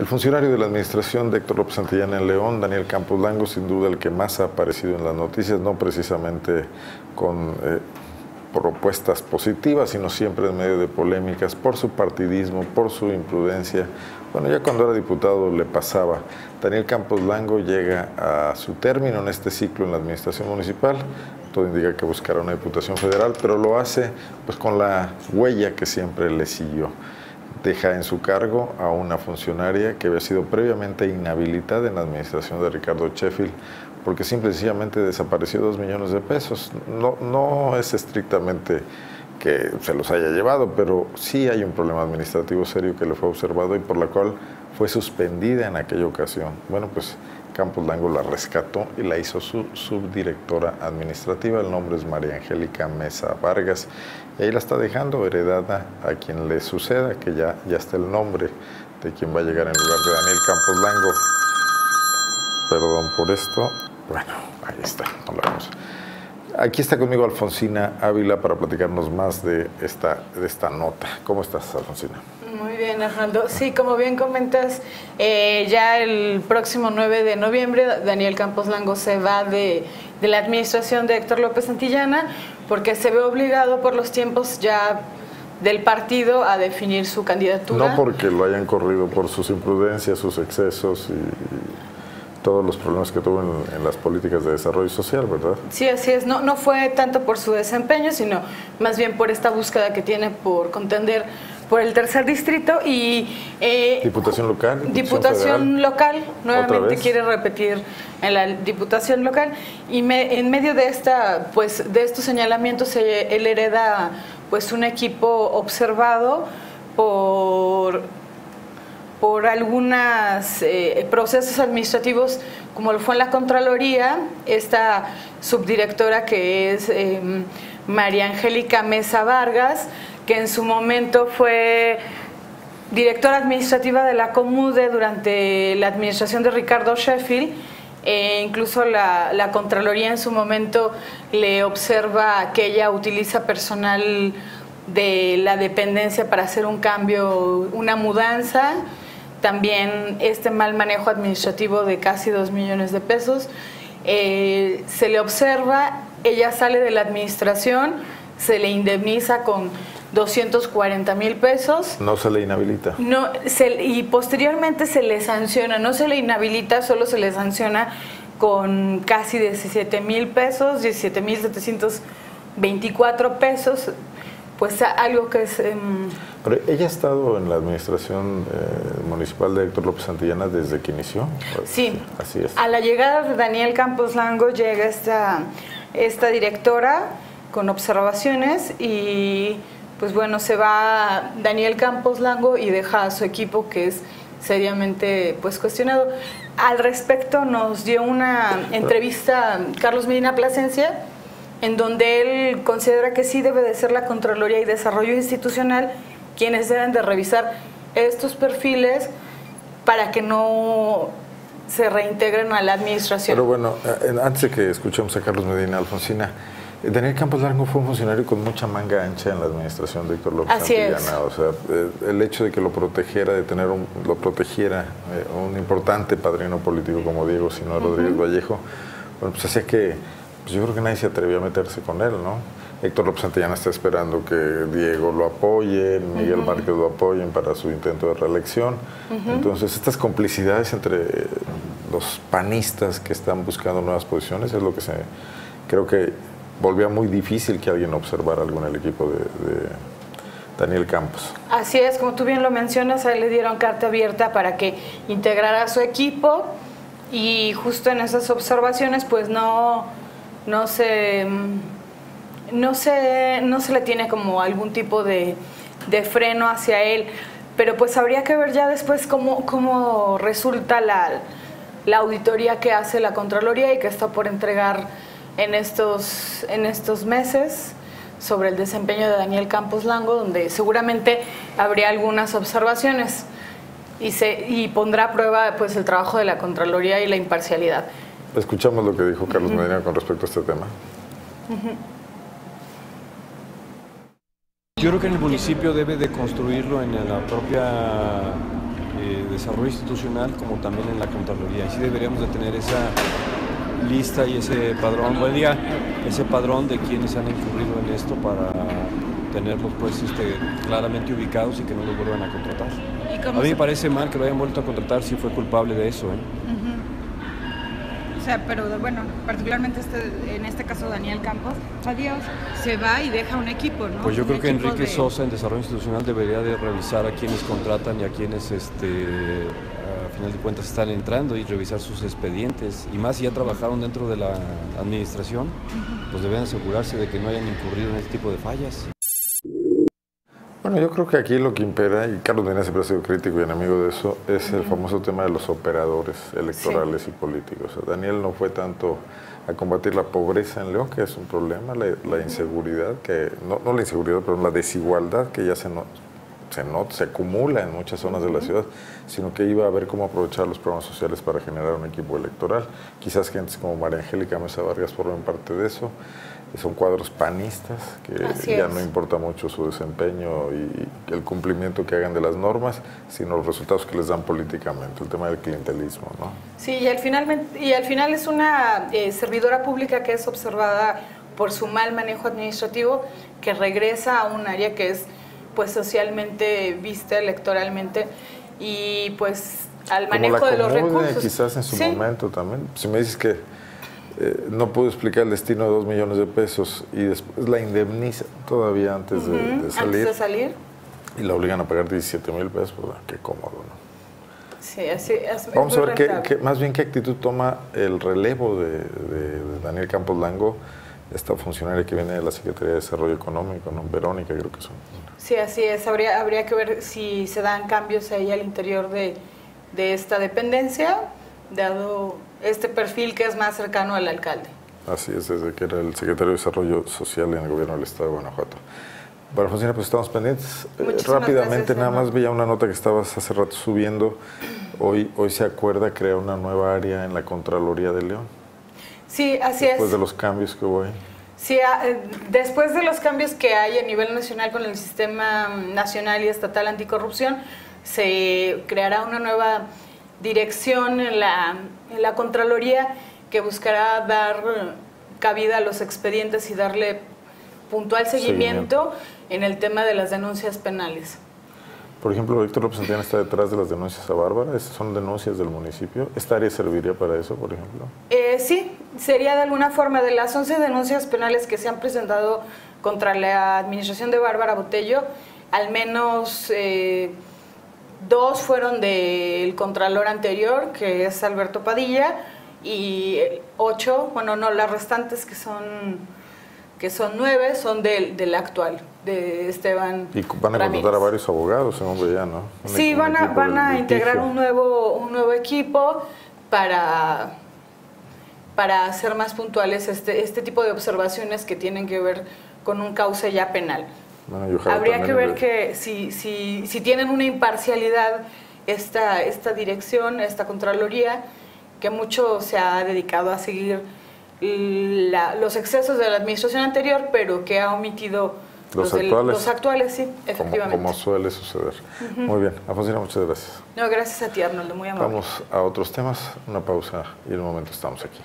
El funcionario de la administración de Héctor López Santillana en León, Daniel Campos Lango, sin duda el que más ha aparecido en las noticias, no precisamente con eh, propuestas positivas, sino siempre en medio de polémicas por su partidismo, por su imprudencia. Bueno, ya cuando era diputado le pasaba. Daniel Campos Lango llega a su término en este ciclo en la administración municipal. Todo indica que buscará una diputación federal, pero lo hace pues con la huella que siempre le siguió deja en su cargo a una funcionaria que había sido previamente inhabilitada en la administración de Ricardo Sheffield porque simple y sencillamente desapareció dos millones de pesos. No, no es estrictamente que se los haya llevado, pero sí hay un problema administrativo serio que le fue observado y por la cual fue suspendida en aquella ocasión. Bueno, pues Campos Lango la rescató y la hizo su subdirectora administrativa. El nombre es María Angélica Mesa Vargas. Y ahí la está dejando heredada a quien le suceda, que ya, ya está el nombre de quien va a llegar en lugar de Daniel Campos Lango. Perdón por esto. Bueno, ahí está. Aquí está conmigo Alfonsina Ávila para platicarnos más de esta, de esta nota. ¿Cómo estás, Alfonsina? Bien, Arnaldo. Sí, como bien comentas, eh, ya el próximo 9 de noviembre Daniel Campos Lango se va de, de la administración de Héctor López Santillana porque se ve obligado por los tiempos ya del partido a definir su candidatura. No porque lo hayan corrido por sus imprudencias, sus excesos y todos los problemas que tuvo en, las políticas de desarrollo social, ¿verdad? Sí, así es. No, no fue tanto por su desempeño, sino más bien por esta búsqueda que tiene por contender por el tercer distrito y... Eh, diputación local. Diputación, local, nuevamente quiere repetir en la diputación local y en medio de esta, pues, de estos señalamientos él hereda pues un equipo observado por por algunos eh, procesos administrativos, como lo fue en la Contraloría, esta subdirectora que es em, María Angélica Mesa Vargas, que en su momento fue directora administrativa de la Comude durante la administración de Ricardo Sheffield. E incluso la, Contraloría en su momento le observa que ella utiliza personal de la dependencia para hacer un cambio, una mudanza. También este mal manejo administrativo de casi dos millones de pesos. Eh, se le observa, ella sale de la administración, se le indemniza con 240 mil pesos. No se le inhabilita. No, se, y posteriormente se le sanciona, no se le inhabilita, solo se le sanciona con casi 17 mil pesos, 17 mil 724 pesos, pues algo que es... Em, Pero ella ha estado en la administración eh, municipal de Héctor López Santillana desde que inició. Sí, así es. A la llegada de Daniel Campos Lango llega esta, esta directora con observaciones y pues bueno, se va Daniel Campos Lango y deja a su equipo que es seriamente pues cuestionado. Al respecto nos dio una entrevista Carlos Medina Plasencia en donde él considera que sí debe de ser la Contraloría y Desarrollo Institucional quienes deben de revisar estos perfiles para que no se reintegren a la administración. Pero bueno, eh, antes de que escuchemos a Carlos Medina Alfonsina, Daniel Campos Largo fue un funcionario con mucha manga ancha en la administración de Héctor López Así O sea, eh, el hecho de que lo protegiera, de tener un, lo protegiera eh, un importante padrino político como Diego Sino Rodríguez Vallejo, bueno, pues hacía que, pues yo creo que nadie se atrevía a meterse con él, ¿no? Héctor López Santillana está esperando que Diego lo apoye, Miguel Márquez lo apoyen para su intento de reelección. Entonces, estas complicidades entre los panistas que están buscando nuevas posiciones es lo que se creo que volvía muy difícil que alguien observara algo en el equipo de, Daniel Campos. Así es, como tú bien lo mencionas, a le dieron carta abierta para que integrara a su equipo y justo en esas observaciones pues no, no se no se, no se le tiene como algún tipo de, freno hacia él, pero pues habría que ver ya después cómo, cómo resulta la auditoría que hace la Contraloría y que está por entregar en estos, en estos meses sobre el desempeño de Daniel Campos Lango, donde seguramente habría algunas observaciones y, se, y pondrá a prueba pues, el trabajo de la Contraloría y la imparcialidad. Escuchamos lo que dijo Carlos Medina con respecto a este tema. Yo creo que en el municipio debe de construirlo en la propia eh, desarrollo institucional como también en la Contraloría. Y sí deberíamos de tener esa lista y ese padrón, buen día, ese padrón de quienes han incurrido en esto para tenerlos pues este, claramente ubicados y que no los vuelvan a contratar. A mí me parece mal que lo hayan vuelto a contratar si fue culpable de eso. ¿eh? O sea, pero bueno, particularmente este, en este caso Daniel Campos, adiós, se va y deja un equipo, ¿no? Pues yo creo que Enrique Sosa en Desarrollo Institucional debería de revisar a quienes contratan y a quienes este, final de cuentas están entrando y revisar sus expedientes. Y más si ya trabajaron dentro de la administración, pues deben asegurarse de que no hayan incurrido en este tipo de fallas. Bueno, yo creo que aquí lo que impera, y Carlos Díaz siempre ha sido crítico y enemigo de eso, es el famoso tema de los operadores electorales y políticos. Daniel no fue tanto a combatir la pobreza en León, que es un problema, la, inseguridad, que no, no, la inseguridad, pero la desigualdad que ya se, no, se, no, se acumula en muchas zonas de la ciudad, sino que iba a ver cómo aprovechar los programas sociales para generar un equipo electoral. Quizás gente como María Angélica Mesa Vargas formen parte de eso son cuadros panistas, que ya no importa mucho su desempeño y el cumplimiento que hagan de las normas, sino los resultados que les dan políticamente, el tema del clientelismo. ¿no? Sí, y al final, y al final es una eh, servidora pública que es observada por su mal manejo administrativo, que regresa a un área que es pues socialmente vista electoralmente y pues al manejo de los recursos. Quizás en su momento también. Si me dices que eh, no pudo explicar el destino de dos millones de pesos y después la indemniza todavía antes, de, salir. Antes de salir. Y la obligan a pagar 17 mil pesos, pues qué cómodo, ¿no? Sí, así es. Vamos a ver qué, más bien qué actitud toma el relevo de, Daniel Campos Lango, esta funcionaria que viene de la Secretaría de Desarrollo Económico, ¿no? Verónica creo que son. Sí, así es. Habría, habría que ver si se dan cambios ahí al interior de, de esta dependencia, dado este perfil que es más cercano al alcalde. Así es, desde que era el secretario de Desarrollo Social en el gobierno del Estado de Guanajuato. Para funcionar, pues estamos pendientes. Eh, rápidamente, nada más veía una nota que estabas hace rato subiendo. Hoy, hoy se acuerda crear una nueva área en la Contraloría de León. Sí, así es. Después de los cambios que hubo ahí. Sí, ah, eh, después de los cambios que hay a nivel nacional con el sistema nacional y estatal anticorrupción, se creará una nueva dirección en la, en la Contraloría que buscará dar cabida a los expedientes y darle puntual seguimiento, en el tema de las denuncias penales. Por ejemplo, Víctor López Santana está detrás de las denuncias a Bárbara. ¿Esas son denuncias del municipio? ¿Esta área serviría para eso, por ejemplo? Eh, sería de alguna forma de las 11 denuncias penales que se han presentado contra la administración de Bárbara Botello, al menos... Eh, Dos fueron del contralor anterior, que es Alberto Padilla, y ocho, bueno, no, las restantes que son que son nueve, son del, del actual, de Esteban. Y van a contratar a varios abogados, en hombre ya, ¿no? sí, van a, van a integrar un nuevo, un nuevo equipo para, para hacer más puntuales este, este tipo de observaciones que tienen que ver con un cauce ya penal. Habría que ver que si, si, si, tienen una imparcialidad esta, esta dirección, esta Contraloría, que mucho se ha dedicado a seguir los excesos de la administración anterior, pero que ha omitido los, actuales. los actuales, sí, efectivamente. Como, suele suceder. Muy bien, Afonsina, muchas gracias. No, gracias a ti, Arnoldo, muy amable. Vamos a otros temas, una pausa y en un momento estamos aquí.